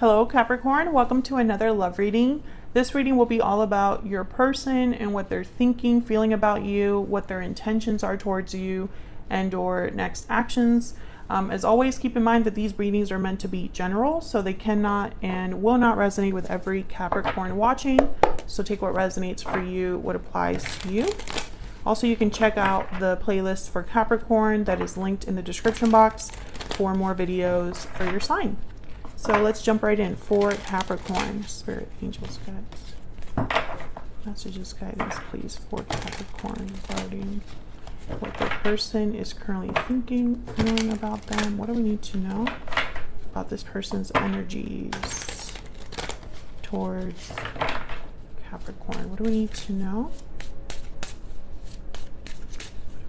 Hello, Capricorn. Welcome to another love reading. This reading will be all about your person and what they're thinking, feeling about you, what their intentions are towards you, and or next actions. Um, as always, keep in mind that these readings are meant to be general, so they cannot and will not resonate with every Capricorn watching. So take what resonates for you, what applies to you. Also, you can check out the playlist for Capricorn that is linked in the description box for more videos for your sign. So let's jump right in for Capricorn. Spirit, angels, guides. Messages, guidance, please, for Capricorn regarding what the person is currently thinking, feeling about them. What do we need to know about this person's energies towards Capricorn? What do we need to know?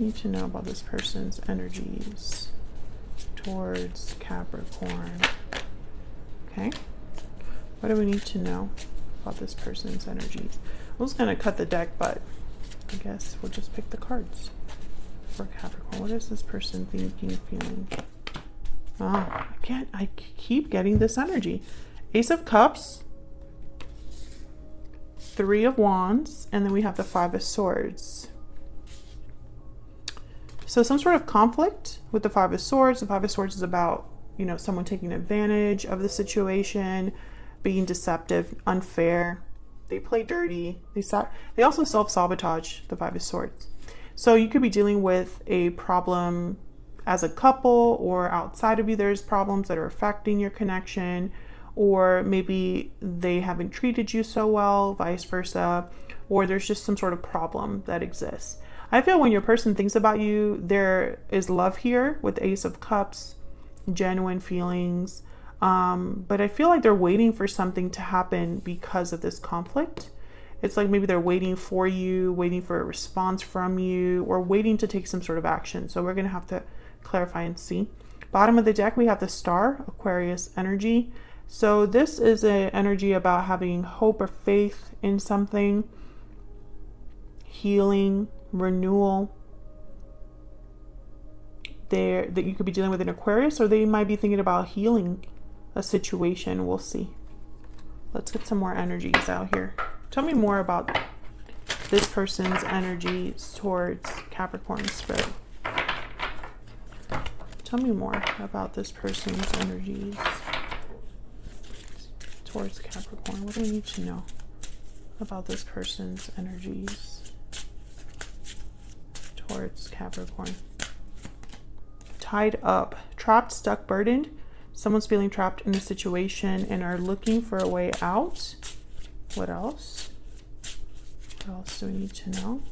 need to know about this person's energies towards Capricorn? Okay. What do we need to know about this person's energies? I was going to cut the deck, but I guess we'll just pick the cards for Capricorn. What is this person thinking, feeling? Oh, I can't, I keep getting this energy. Ace of Cups, Three of Wands, and then we have the Five of Swords. So some sort of conflict with the Five of Swords. The Five of Swords is about you know, someone taking advantage of the situation, being deceptive, unfair. They play dirty. They they also self-sabotage the Five of Swords. So you could be dealing with a problem as a couple or outside of you there's problems that are affecting your connection or maybe they haven't treated you so well, vice versa, or there's just some sort of problem that exists. I feel when your person thinks about you, there is love here with Ace of Cups, genuine feelings. Um, but I feel like they're waiting for something to happen because of this conflict. It's like maybe they're waiting for you, waiting for a response from you, or waiting to take some sort of action. So we're going to have to clarify and see. Bottom of the deck, we have the star, Aquarius energy. So this is an energy about having hope or faith in something, healing, renewal, there that you could be dealing with an Aquarius, or they might be thinking about healing a situation. We'll see. Let's get some more energies out here. Tell me more about this person's energies towards Capricorn spirit. Tell me more about this person's energies towards Capricorn. What do I need to know about this person's energies towards Capricorn? Tied up, trapped, stuck, burdened. Someone's feeling trapped in a situation and are looking for a way out. What else? What else do we need to know?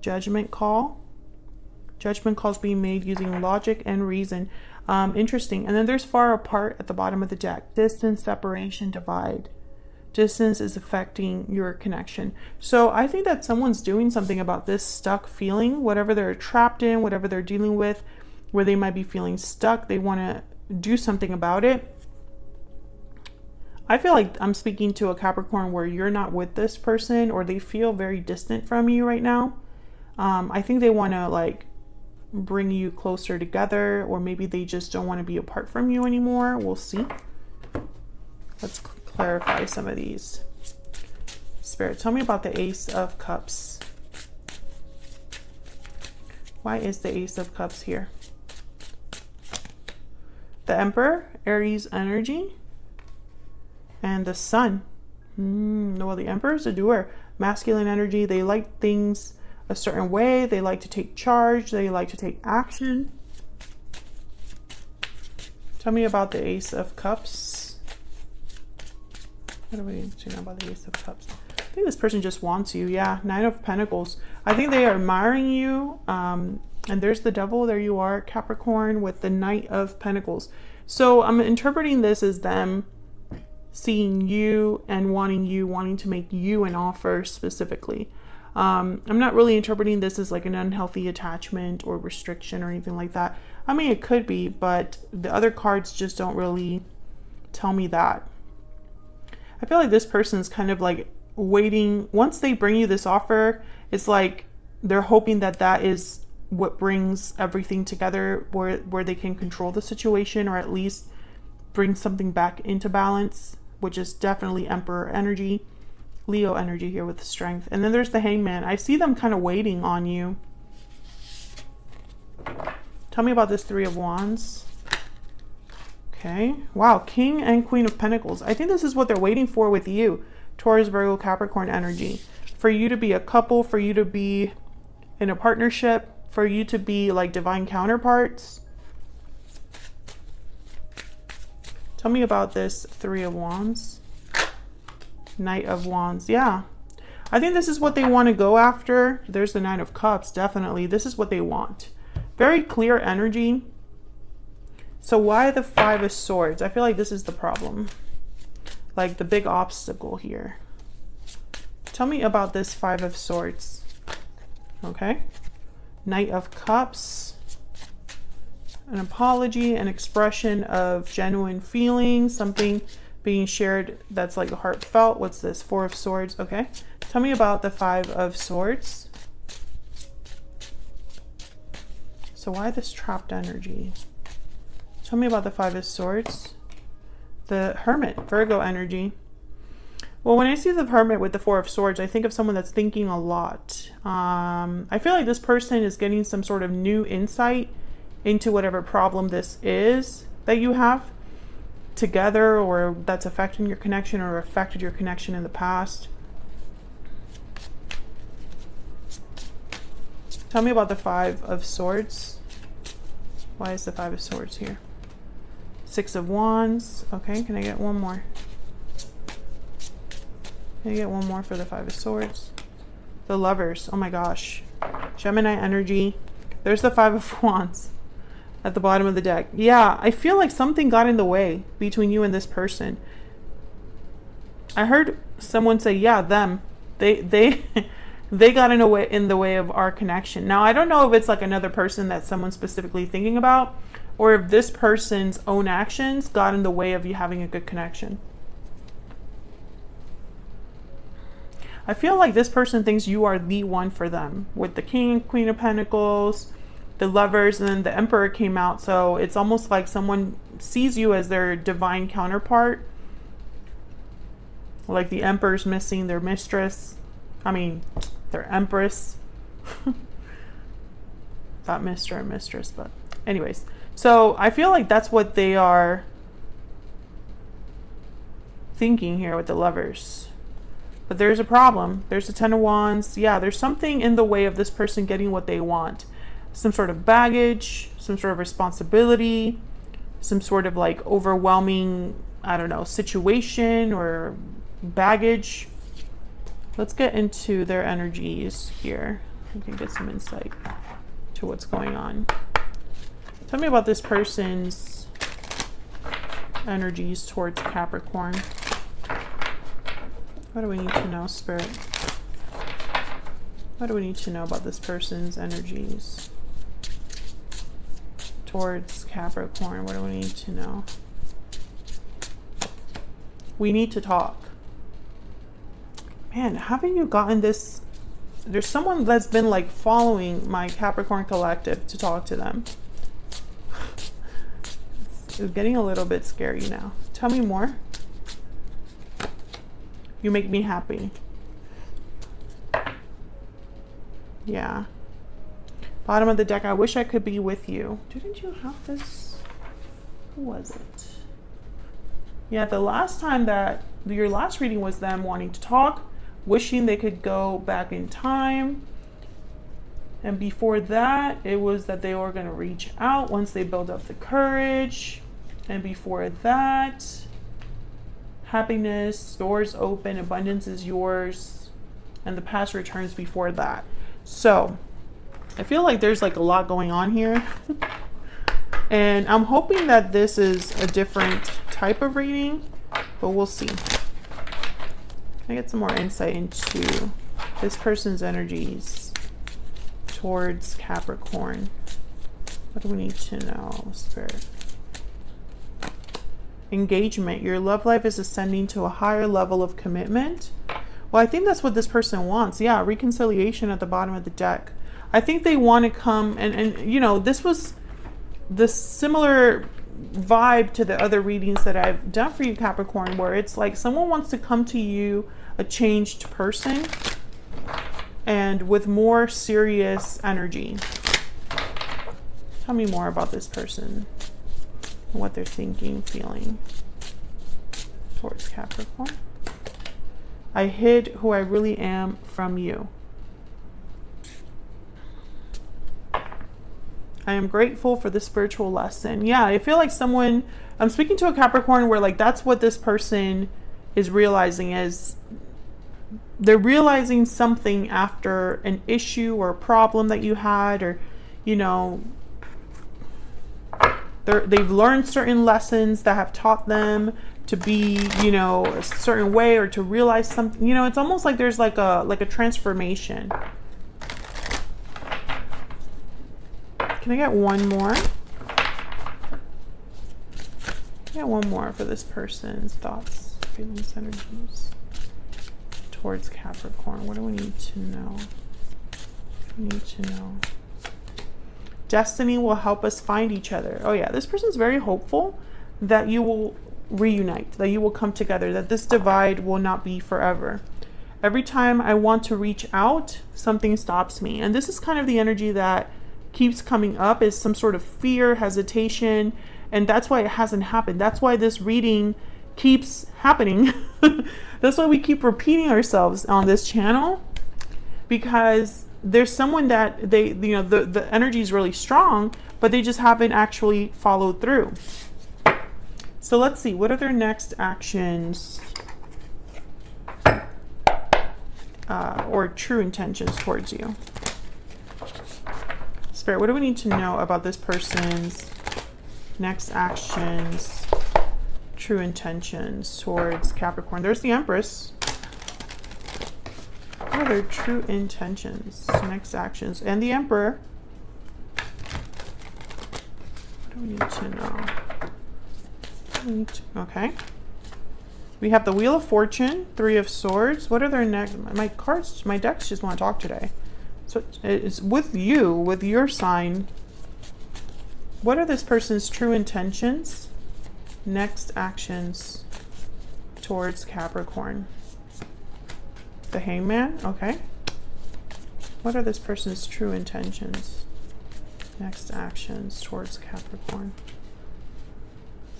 Judgment call. Judgment calls being made using logic and reason. Um, interesting. And then there's far apart at the bottom of the deck. Distance, separation, divide distance is affecting your connection. So I think that someone's doing something about this stuck feeling, whatever they're trapped in, whatever they're dealing with, where they might be feeling stuck. They want to do something about it. I feel like I'm speaking to a Capricorn where you're not with this person or they feel very distant from you right now. Um, I think they want to like bring you closer together or maybe they just don't want to be apart from you anymore. We'll see. Let's clarify some of these. Spirit, tell me about the Ace of Cups. Why is the Ace of Cups here? The Emperor, Aries energy, and the Sun. Mm, well, the Emperor is a doer, masculine energy. They like things a certain way. They like to take charge. They like to take action. Tell me about the Ace of Cups. What do we know about the Ace of Cups? I think this person just wants you. Yeah, Nine of Pentacles. I think they are admiring you. Um, and there's the devil. There you are, Capricorn, with the Knight of Pentacles. So I'm interpreting this as them seeing you and wanting you, wanting to make you an offer specifically. Um, I'm not really interpreting this as like an unhealthy attachment or restriction or anything like that. I mean, it could be, but the other cards just don't really tell me that. I feel like this person's kind of like waiting. Once they bring you this offer, it's like they're hoping that that is what brings everything together where where they can control the situation or at least bring something back into balance, which is definitely Emperor energy. Leo energy here with strength. And then there's the hangman. I see them kind of waiting on you. Tell me about this three of wands. Okay. Wow. King and queen of pentacles. I think this is what they're waiting for with you. Taurus, Virgo, Capricorn energy. For you to be a couple, for you to be in a partnership, for you to be like divine counterparts. Tell me about this Three of Wands. Knight of Wands. Yeah. I think this is what they want to go after. There's the Nine of Cups, definitely. This is what they want. Very clear energy. So why the Five of Swords? I feel like this is the problem. Like the big obstacle here. Tell me about this Five of Swords. Okay. Knight of Cups. An apology, an expression of genuine feeling, something being shared that's like heartfelt. What's this? Four of Swords. Okay. Tell me about the Five of Swords. So why this trapped energy? Tell me about the Five of Swords. The Hermit, Virgo energy. Well, when I see the Hermit with the Four of Swords, I think of someone that's thinking a lot. Um, I feel like this person is getting some sort of new insight into whatever problem this is that you have together or that's affecting your connection or affected your connection in the past. Tell me about the Five of Swords. Why is the Five of Swords here? Six of Wands. Okay, can I get one more? Can I get one more for the Five of Swords? The Lovers. Oh my gosh. Gemini energy. There's the Five of Wands at the bottom of the deck. Yeah, I feel like something got in the way between you and this person. I heard someone say, "Yeah, them. They they they got in a way in the way of our connection." Now, I don't know if it's like another person that someone's specifically thinking about or if this person's own actions got in the way of you having a good connection. I feel like this person thinks you are the one for them. With the King and Queen of Pentacles, the lovers and then the emperor came out so it's almost like someone sees you as their divine counterpart. Like the emperor's missing their mistress. I mean their empress. Not mister and mistress but anyways so i feel like that's what they are thinking here with the lovers but there's a problem there's a ten of wands yeah there's something in the way of this person getting what they want some sort of baggage, some sort of responsibility, some sort of like overwhelming, I don't know, situation or baggage. Let's get into their energies here. We can get some insight to what's going on. Tell me about this person's energies towards Capricorn. What do we need to know, Spirit? What do we need to know about this person's energies? towards Capricorn. What do we need to know? We need to talk. Man, haven't you gotten this? There's someone that's been like following my Capricorn collective to talk to them. It's getting a little bit scary now. Tell me more. You make me happy. Yeah. Bottom of the deck, I wish I could be with you. Didn't you have this? Who was it? Yeah, the last time that your last reading was them wanting to talk, wishing they could go back in time. And before that, it was that they were going to reach out once they build up the courage. And before that, happiness, doors open, abundance is yours, and the past returns before that. So, I feel like there's like a lot going on here. and I'm hoping that this is a different type of reading, but we'll see. I get some more insight into this person's energies towards Capricorn. What do we need to know, Spirit? Engagement. Your love life is ascending to a higher level of commitment. Well, I think that's what this person wants. Yeah, reconciliation at the bottom of the deck. I think they want to come and and you know this was the similar vibe to the other readings that I've done for you Capricorn where it's like someone wants to come to you a changed person and with more serious energy. Tell me more about this person what they're thinking, feeling towards Capricorn. I hid who I really am from you. I am grateful for the spiritual lesson. Yeah, I feel like someone, I'm speaking to a Capricorn where like that's what this person is realizing is they're realizing something after an issue or a problem that you had or you know they've learned certain lessons that have taught them to be you know a certain way or to realize something you know it's almost like there's like a like a transformation. Can i get one more? Yeah, one more for this person's thoughts feelings energies towards capricorn? What do we need to know? We need to know destiny will help us find each other oh yeah this person's very hopeful that you will reunite, that you will come together, that this divide will not be forever. Every time I want to reach out, something stops me. And this is kind of the energy that keeps coming up is some sort of fear, hesitation, and that's why it hasn't happened. That's why this reading keeps happening. that's why we keep repeating ourselves on this channel because there's someone that they you know the the energy is really strong, but they just haven't actually followed through. So let's see, what are their next actions uh, or true intentions towards you? Spirit, what do we need to know about this person's next actions, true intentions towards Capricorn? There's the Empress. Are their true intentions, next actions? And the Emperor. What do we need to know? Okay. We have the Wheel of Fortune, Three of Swords. What are their next? My cards, my decks just want to talk today. So it's with you, with your sign. What are this person's true intentions? Next actions towards Capricorn. The Hangman, okay. What are this person's true intentions? Next actions towards Capricorn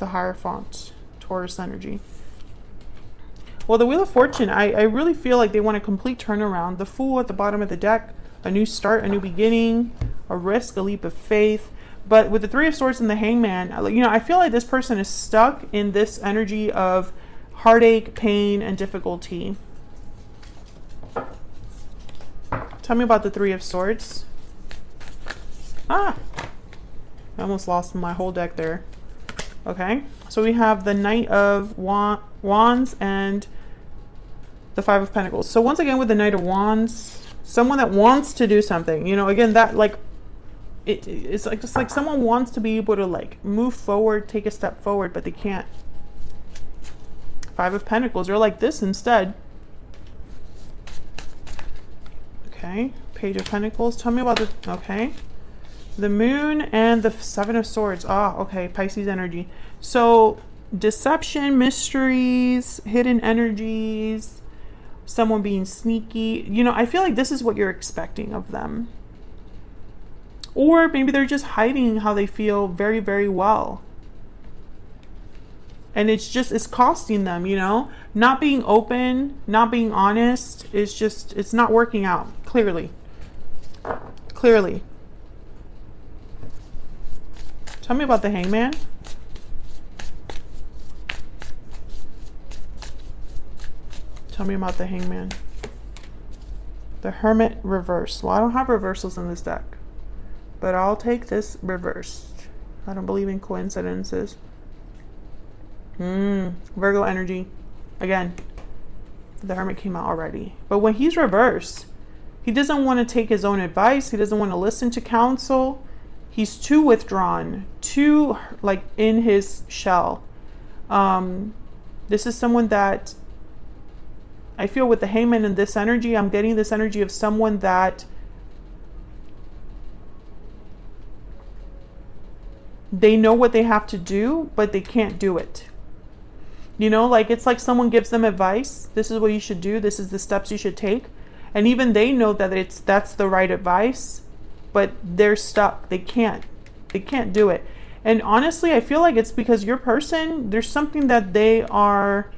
the Hierophant, Taurus energy. Well, the Wheel of Fortune, I, I really feel like they want a complete turnaround. The Fool at the bottom of the deck, a new start, a new beginning, a risk, a leap of faith. But with the Three of Swords and the Hangman, you know, I feel like this person is stuck in this energy of heartache, pain, and difficulty. Tell me about the Three of Swords. Ah! I almost lost my whole deck there. Okay, so we have the Knight of Wands and the Five of Pentacles. So once again with the Knight of Wands, someone that wants to do something, you know, again, that like, it, it's like just like someone wants to be able to like move forward, take a step forward, but they can't. Five of Pentacles, you're like this instead. Okay, Page of Pentacles, tell me about the, okay. The moon and the seven of swords. Ah, okay, Pisces energy. So deception, mysteries, hidden energies, someone being sneaky. You know, I feel like this is what you're expecting of them. Or maybe they're just hiding how they feel very, very well. And it's just, it's costing them, you know? Not being open, not being honest, it's just, it's not working out, clearly. Clearly. Tell me about the hangman. Tell me about the hangman. The hermit reverse. Well, I don't have reversals in this deck. But I'll take this reversed. I don't believe in coincidences. Hmm. Virgo energy. Again, the hermit came out already. But when he's reversed, he doesn't want to take his own advice. He doesn't want to listen to counsel. He's too withdrawn, too like in his shell. Um, this is someone that I feel with the Hangman and this energy, I'm getting this energy of someone that they know what they have to do, but they can't do it. You know, like it's like someone gives them advice. This is what you should do. This is the steps you should take and even they know that it's that's the right advice, but they're stuck. They can't. They can't do it. And honestly, I feel like it's because your person, there's something that they are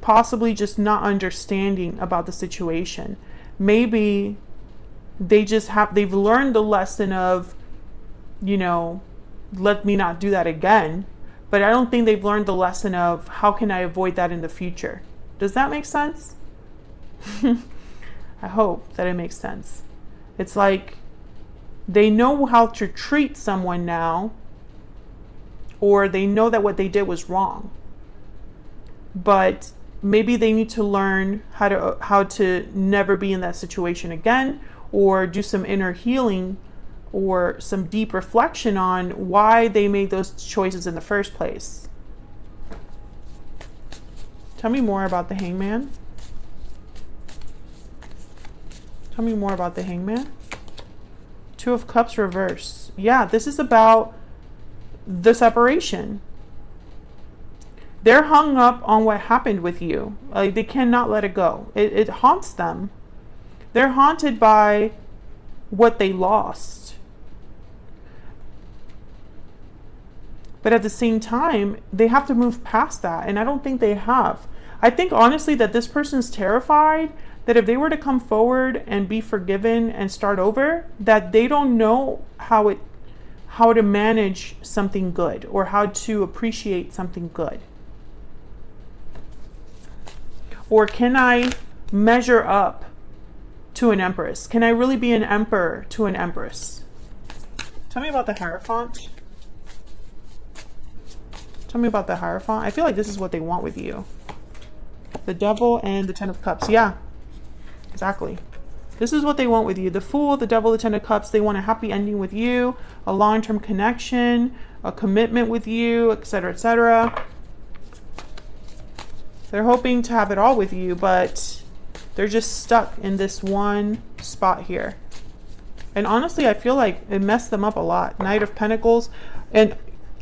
possibly just not understanding about the situation. Maybe they just have they've learned the lesson of you know, let me not do that again but I don't think they've learned the lesson of how can I avoid that in the future. Does that make sense? I hope that it makes sense. It's like they know how to treat someone now, or they know that what they did was wrong. But maybe they need to learn how to how to never be in that situation again or do some inner healing or some deep reflection on why they made those choices in the first place. Tell me more about the hangman. Tell me more about the hangman. Two of Cups reverse. Yeah, this is about the separation. They're hung up on what happened with you. Like they cannot let it go. It, it haunts them. They're haunted by what they lost But at the same time, they have to move past that. And I don't think they have. I think honestly that this person's terrified that if they were to come forward and be forgiven and start over, that they don't know how it how to manage something good or how to appreciate something good. Or can I measure up to an empress? Can I really be an emperor to an empress? Tell me about the Hierophant. Tell me about the Hierophant. I feel like this is what they want with you. The Devil and the Ten of Cups. Yeah, exactly. This is what they want with you. The Fool, the Devil, the Ten of Cups. They want a happy ending with you, a long-term connection, a commitment with you, etc., etc. They're hoping to have it all with you, but they're just stuck in this one spot here. And honestly, I feel like it messed them up a lot. Knight of Pentacles. And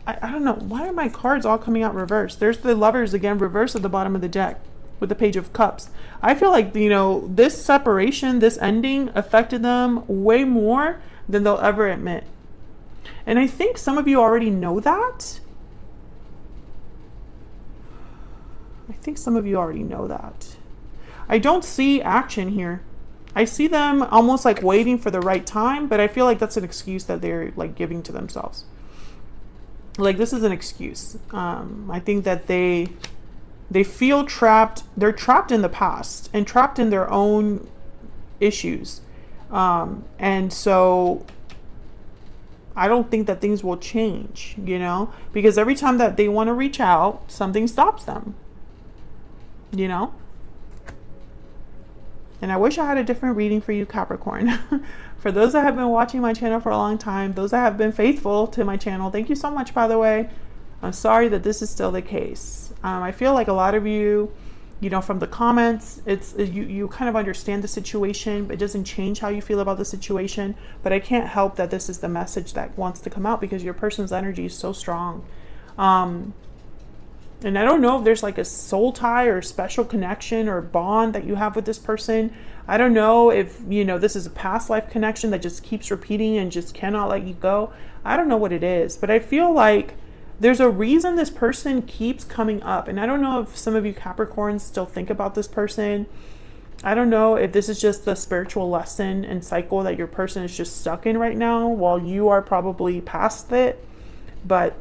I, I don't know. Why are my cards all coming out reversed? There's the lovers again, reverse at the bottom of the deck with the page of cups. I feel like, you know, this separation, this ending affected them way more than they'll ever admit. And I think some of you already know that. I think some of you already know that. I don't see action here. I see them almost like waiting for the right time, but I feel like that's an excuse that they're like giving to themselves like this is an excuse. Um, I think that they they feel trapped. They're trapped in the past and trapped in their own issues, um, and so I don't think that things will change. You know, because every time that they want to reach out, something stops them. You know. And I wish I had a different reading for you, Capricorn. For those that have been watching my channel for a long time, those that have been faithful to my channel, thank you so much, by the way. I'm sorry that this is still the case. Um, I feel like a lot of you, you know, from the comments, it's you, you kind of understand the situation, but it doesn't change how you feel about the situation. But I can't help that this is the message that wants to come out because your person's energy is so strong. Um, and I don't know if there's like a soul tie or special connection or bond that you have with this person. I don't know if, you know, this is a past life connection that just keeps repeating and just cannot let you go. I don't know what it is, but I feel like there's a reason this person keeps coming up. And I don't know if some of you Capricorns still think about this person. I don't know if this is just the spiritual lesson and cycle that your person is just stuck in right now while you are probably past it. But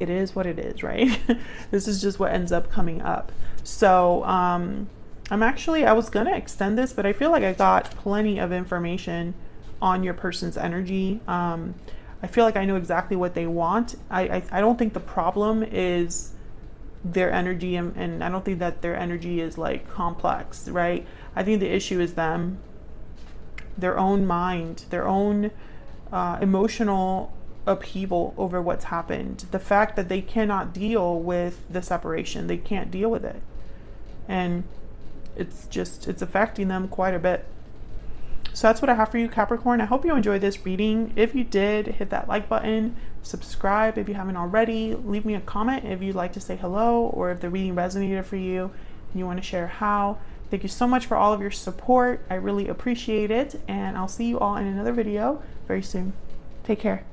it is what it is, right? this is just what ends up coming up. So, um, I'm actually, I was going to extend this, but I feel like I got plenty of information on your person's energy. Um, I feel like I know exactly what they want. I, I, I don't think the problem is their energy, and, and I don't think that their energy is like complex, right? I think the issue is them, their own mind, their own uh, emotional upheaval over what's happened. The fact that they cannot deal with the separation, they can't deal with it. And it's just it's affecting them quite a bit so that's what i have for you capricorn i hope you enjoyed this reading if you did hit that like button subscribe if you haven't already. Leave me a comment if you'd like to say hello or if the reading resonated for you and you want to share how. Thank you so much for all of your support. I really appreciate it. And I'll see you all in another video very soon. Take care.